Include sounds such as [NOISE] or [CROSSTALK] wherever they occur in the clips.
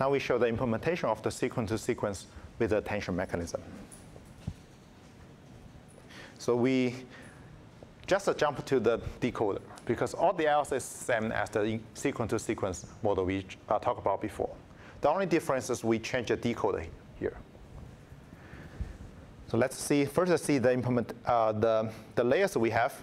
Now we show the implementation of the sequence-to-sequence with the attention mechanism. So we just jump to the decoder because all the else is same as the sequence-to-sequence model we uh, talked about before. The only difference is we change the decoder here. So let's see, first let's see the implement, uh, the, the layers we have.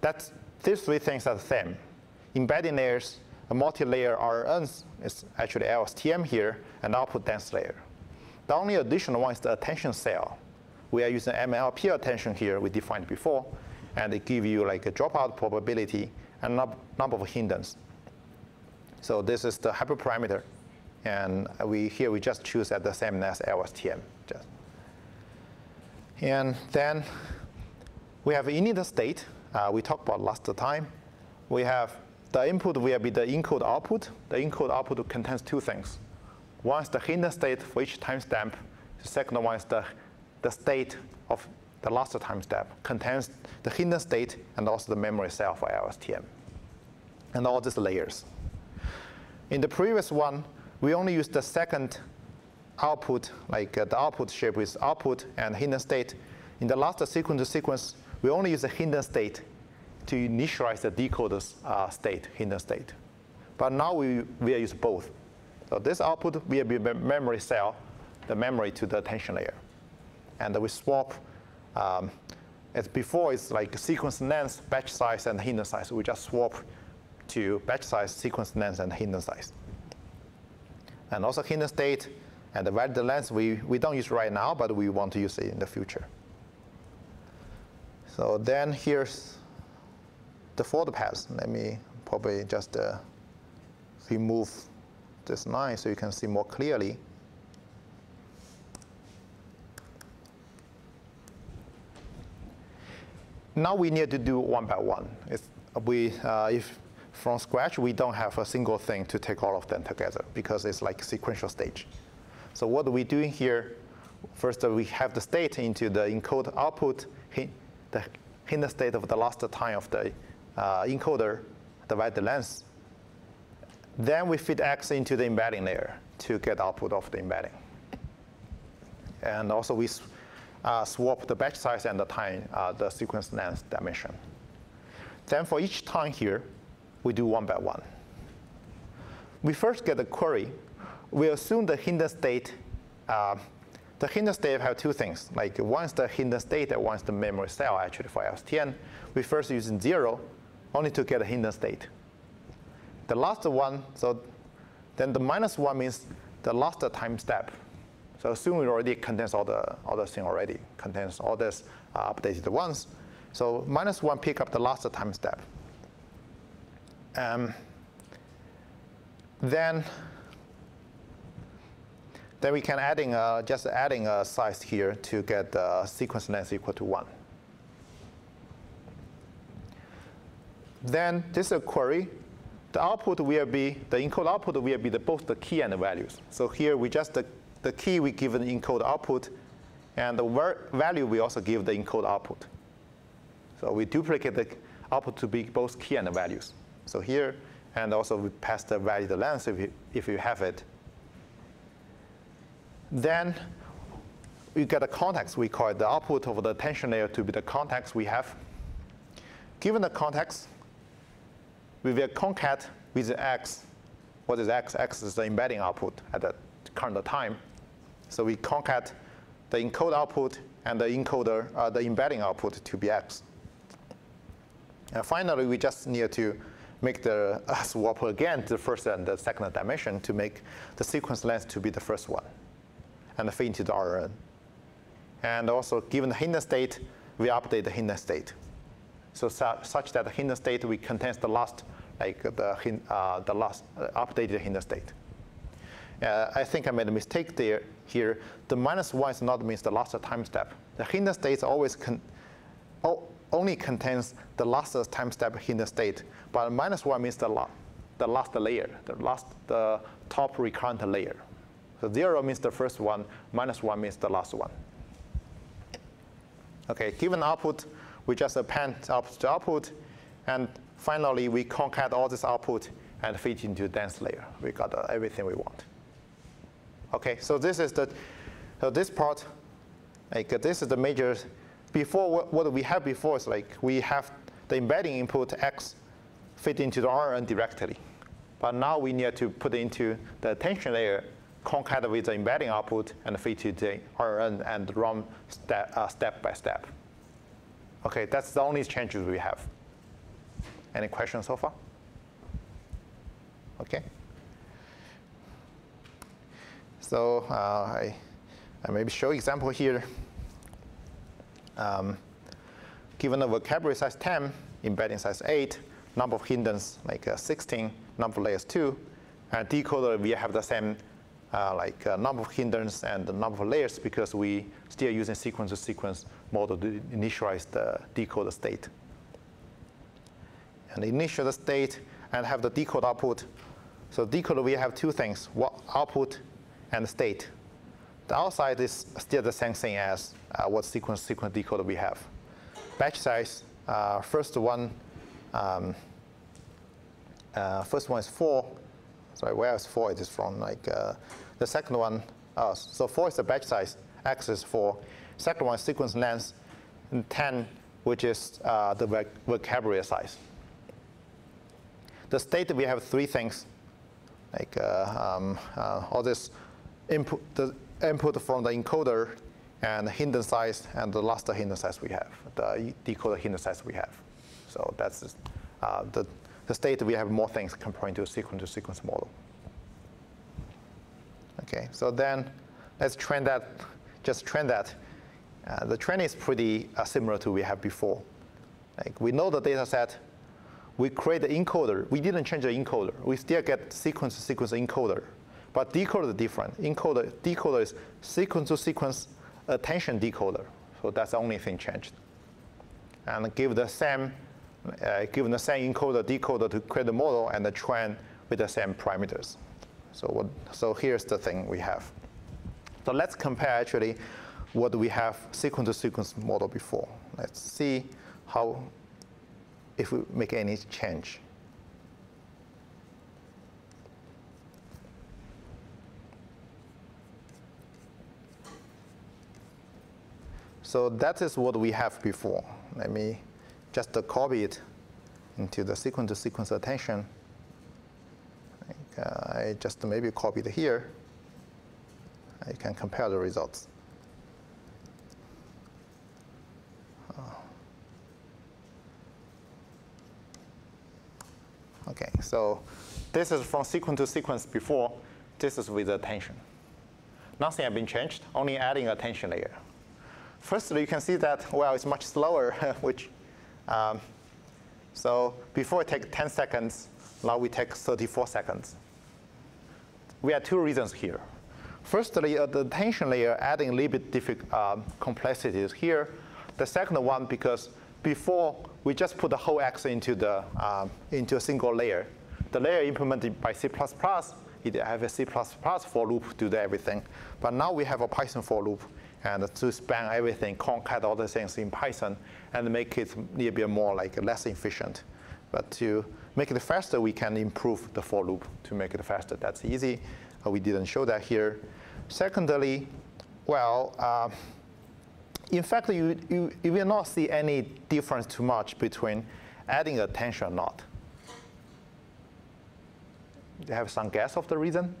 That's, these three things are the same. Embedding layers, a multi-layer RN is actually LSTM here, and output dense layer. The only additional one is the attention cell. We are using MLP attention here, we defined before, and it give you like a dropout probability and number of hiddens. So this is the hyperparameter, and we here we just choose at the same as LSTM. Just. And then we have init state. Uh, we talked about last time. We have the input will be the encode output. The encode output contains two things. One is the hidden state for each timestamp. The second one is the, the state of the last timestamp, contains the hidden state and also the memory cell for LSTM, and all these layers. In the previous one, we only used the second output, like uh, the output shape is output and hidden state. In the last sequence to sequence, we only use the hidden state to initialize the decoder's uh, state, hidden state. But now we, we use both. So this output will be memory cell, the memory to the attention layer. And we swap, um, as before it's like sequence length, batch size, and hidden size. We just swap to batch size, sequence length, and hidden size. And also hidden state and the valid length we, we don't use right now, but we want to use it in the future. So then here's the forward path. Let me probably just uh, remove this line so you can see more clearly. Now we need to do one by one. It's, we, uh, if from scratch, we don't have a single thing to take all of them together because it's like sequential stage. So what are we doing here? First, we have the state into the encode output, the hidden state of the last time of the uh, encoder, divide the length. Then we feed X into the embedding layer to get output of the embedding. And also we uh, swap the batch size and the time, uh, the sequence length dimension. Then for each time here, we do one by one. We first get the query. We assume the hidden state. Uh, the hidden state have two things. Like once the hidden state and once the memory cell actually for LSTM. We first using zero only to get a hidden state. The last one, so then the minus one means the last time step. So assume it already contains all the all the thing already, contains all this uh, updated ones. So minus one pick up the last time step. Um, then then we can adding a, just adding a size here to get the sequence length equal to one. Then this is a query. The output will be, the encode output will be the, both the key and the values. So here we just, the, the key we give the encode output, and the value we also give the encode output. So we duplicate the output to be both key and the values. So here, and also we pass the value the length if you, if you have it. Then we get a context. We call it the output of the attention layer to be the context we have. Given the context, we will concat with x. What is x? x is the embedding output at the current time. So we concat the encode output and the encoder, uh, the embedding output to be x. And finally, we just need to make the [LAUGHS] uh, swap again to the first and the second dimension to make the sequence length to be the first one and fit into the RN. And also, given the hidden state, we update the hidden state. So such that the hidden state we contains the last, like the, uh, the last uh, updated hidden state. Uh, I think I made a mistake there. Here, the minus one is not means the last time step. The hidden state always con only contains the last time step hidden state, but minus one means the, la the last layer, the last, the top recurrent layer. So zero means the first one, minus one means the last one. Okay, given output, we just append up to output, and finally we concat all this output and feed into dense layer. We got uh, everything we want. Okay, so this is the, so this part, like uh, this is the major, before what, what we have before is like we have the embedding input x fit into the RNN directly. But now we need to put into the attention layer, concat with the embedding output and fit to the RNN and run step, uh, step by step. Okay, that's the only changes we have. Any questions so far? Okay. So uh, I, I maybe show example here. Um, given a vocabulary size 10, embedding size 8, number of hiddens like uh, 16, number of layers 2, and decoder we have the same uh, like uh, number of hiddens and the number of layers because we still using sequence-to-sequence model to initialize the decoder state. And initial the state and have the decode output. So decoder, we have two things, output and state. The outside is still the same thing as uh, what sequence-sequence decoder we have. Batch size, uh, first one, um, uh, first one is 4, Whereas 4 is from like uh, the second one. Uh, so 4 is the batch size, x is 4. Second one sequence length, 10, which is uh, the vocabulary size. The state we have three things, like um, all this input, the input from the encoder and the hidden size, and the last hidden size we have, the decoder hidden size we have. So that's uh, the the state we have more things comparing to a sequence-to-sequence model. Okay, so then let's train that, just train that. Uh, the training is pretty uh, similar to we have before. Like we know the data set, we create the encoder. We didn't change the encoder. We still get sequence-to-sequence encoder but decoder is different. Encoder, decoder is sequence-to-sequence attention decoder. So that's the only thing changed. And give the same, uh, given the same encoder, decoder to create the model and the train with the same parameters. So, what, so here's the thing we have. So let's compare actually what we have sequence-to-sequence -sequence model before. Let's see how, if we make any change. So that is what we have before. Let me just copy it into the sequence-to-sequence attention. Uh, I just maybe copy it here. I can compare the results. Uh, okay, so this is from sequence to sequence before. This is with attention. Nothing has been changed, only adding attention layer. Firstly, you can see that, well, it's much slower, [LAUGHS] which, um, so before it takes 10 seconds, now we take 34 seconds. We have two reasons here. Firstly, uh, the attention layer adding a little bit um, complexities here. The second one, because before we just put the whole X into, the, um, into a single layer. The layer implemented by C++, it have a C++ for loop to do everything. But now we have a Python for loop and to span everything, concat all the things in Python, and make it a bit more like less efficient. But to make it faster, we can improve the for loop to make it faster. That's easy. Uh, we didn't show that here. Secondly, well, uh, in fact, you, you, you will not see any difference too much between adding attention or not. Do you have some guess of the reason?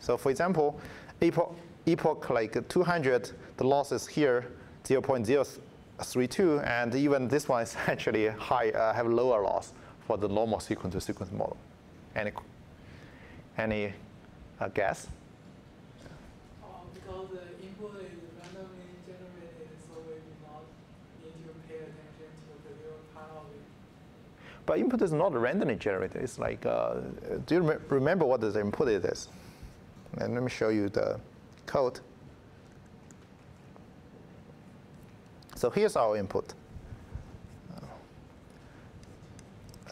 So for example, epoch, epoch like 200 the loss is here 0.032, and even this one is [LAUGHS] actually high, uh, have lower loss for the normal sequence-to-sequence model. Any, any uh, guess? Uh, because the input is randomly generated, so we do not need to pay attention to the real part of it. But input is not randomly generated. It's like, uh, do you rem remember what the input is? And let me show you the code. So here's our input.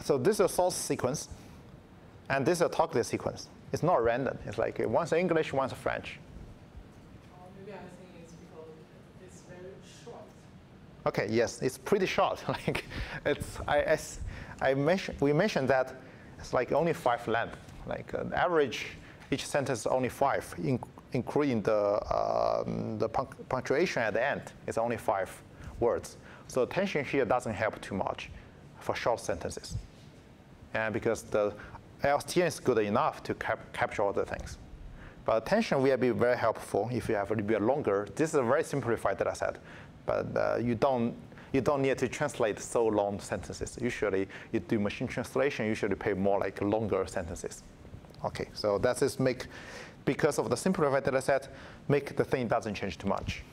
So this is a source sequence, and this is a target sequence. It's not random. It's like one's English, one's French. Maybe I think it's because it's very short. Okay, yes, it's pretty short. [LAUGHS] like it's, I, as I mentioned, we mentioned that it's like only five length. Like uh, average, each sentence is only five, in, including the, um, the punctuation at the end, it's only five words. So tension here doesn't help too much for short sentences. And because the LSTM is good enough to cap capture all the things. But tension will be very helpful if you have a little bit longer. This is a very simplified data set, but uh, you don't you don't need to translate so long sentences. Usually, you do machine translation, usually pay more like longer sentences. Okay, so that is make, because of the simplified data set, make the thing doesn't change too much.